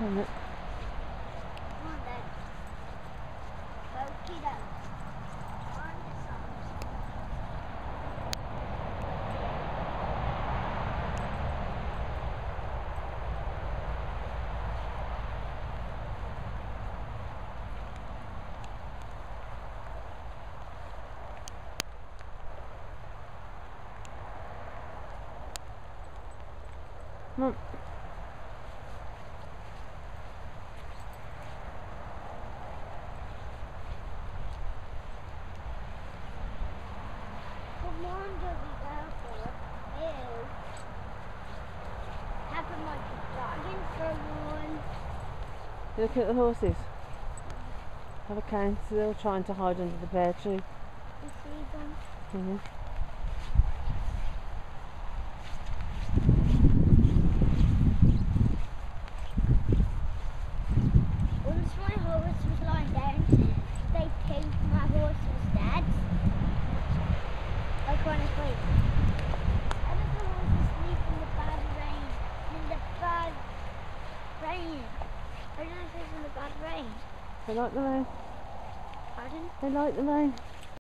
寒い。Mm. Go for it. Ew. Happened like a for one. Look at the horses. Have a count. So they're all trying to hide under the pear tree. You see them? hmm Once my horse was lying down, They like the rain. Pardon? They like the rain.